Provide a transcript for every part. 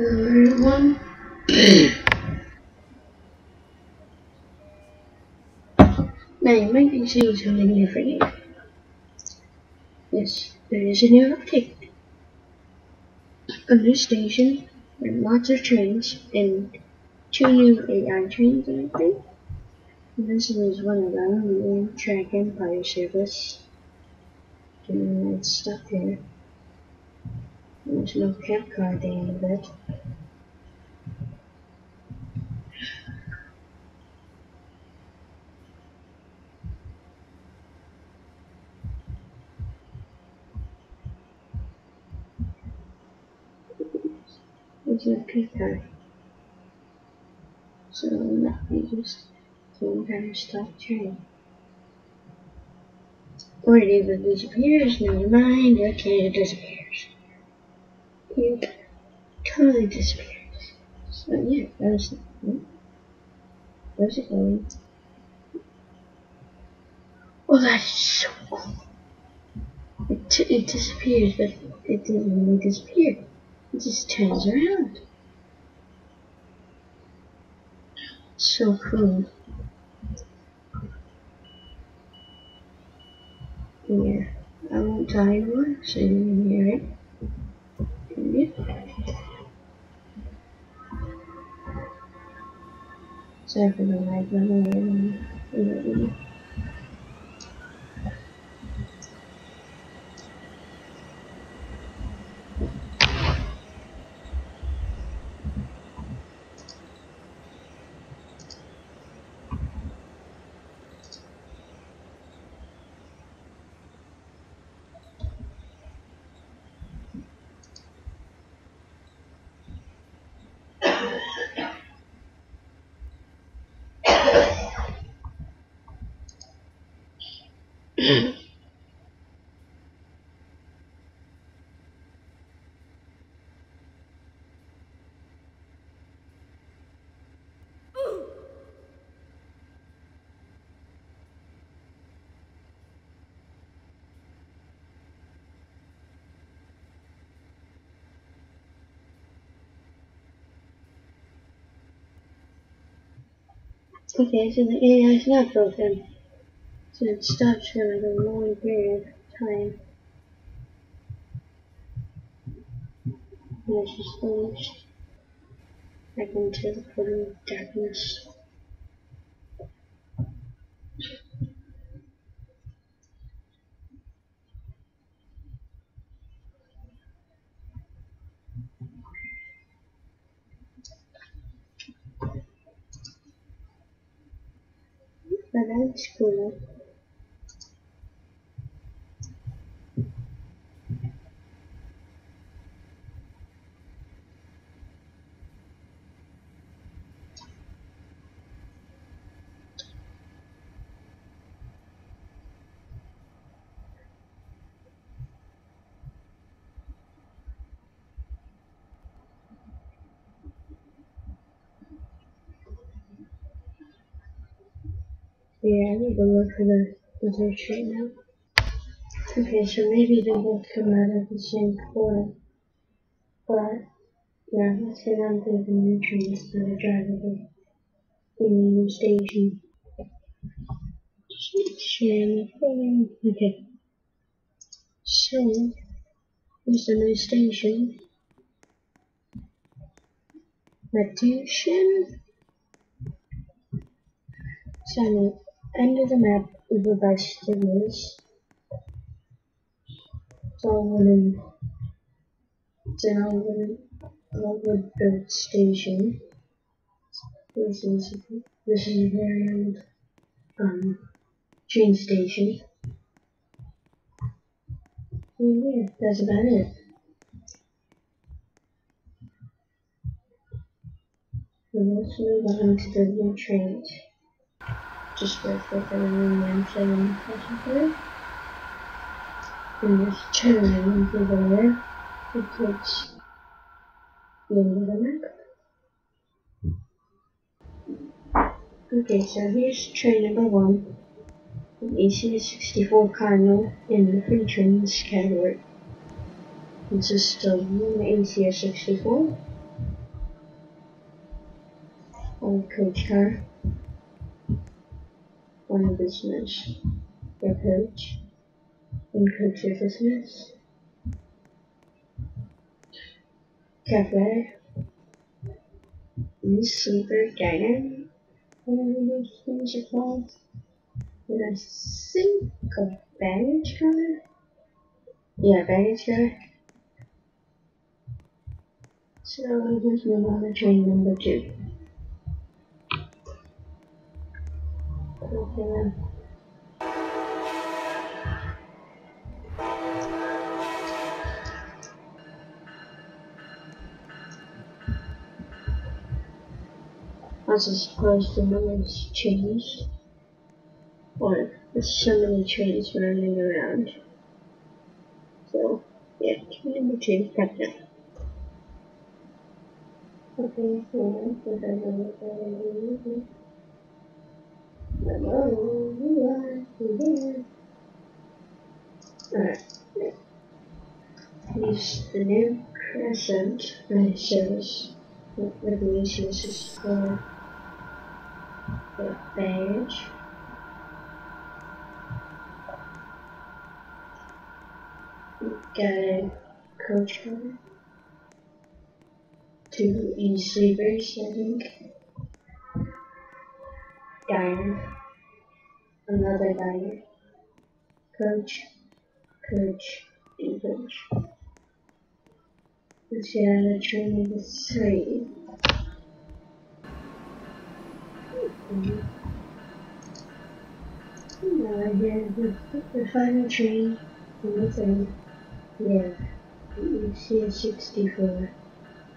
Hello everyone. now you might be seeing something for you. Yes, there is a new update. A new station and lots of trains and two new AI trains I think. This is one of them, the Amtrak Empire service. And it's stuck there. There's no cab the end of it. No cab car. So that means some kind of stop train. Or it either disappears, never mind, okay, it disappears. It totally disappears. So yeah, that's Where's it going? Oh, that is so cool. It, it disappears, but it doesn't really disappear. It just turns around. So cool. Yeah, I won't tell anyone so you can hear it. Yeah. Sorry for the lag, running Okay, so the AI is not broken. It stops for like a long period of time. And it just goes back into the total darkness. But that's cool. Yeah, I need to look for the the right now. Okay, so maybe they both come out of the same portal. But, yeah, let's get on to the new trains that are driving the new station. Okay. So, here's the new station. Metuchen. So, on of the map is the vegetables. Wooden. It's an all wooden, all wood built station. This is this is a very old um train station. And yeah, that's about it. And let's move on to the new trains. Just wait for the new seven passenger. And just turn into there. It takes the end of the map. Okay, so here's train number one. AC64 Cardinal in the free trains category. Consists of one ACS64, on coach car, on business, your coach, in coach your business, cafe, in super diner, whatever those things are called, and I think a baggage car, yeah, baggage car. So move on to train number two. Okay. I suppose the numbers changed. Or there's so many trains running around. So yeah, train number two, got that. Okay, so that's what Alright. Use the new crescent my service. What the means this is called the badge. Got a coach card. Two e-sleepers, I think. Diner. Another diner. Coach. Coach. And coach. Let's get out of train number three. Mm-hmm. Now here the, the final train number three. Yeah. UC 64.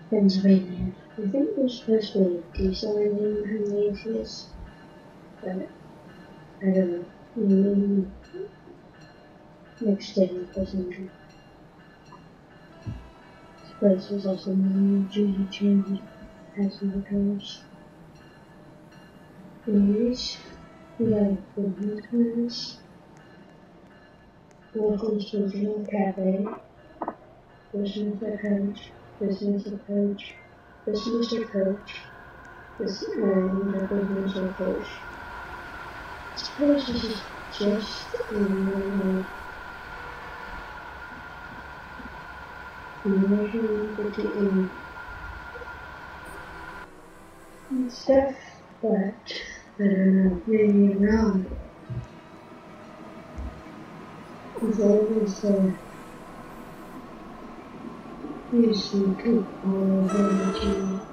Pennsylvania. I think we're supposed to be decelerating Prometheus, I don't know. Maybe next day or something. This place is also as Judy Change passenger cars. These, we have business cars. Welcome to Dream Cafe. Business coach business approach, business approach, this and the business approach. Just in measuring between and stuff, but I don't know, maybe wrong. It's always there usually cook all the But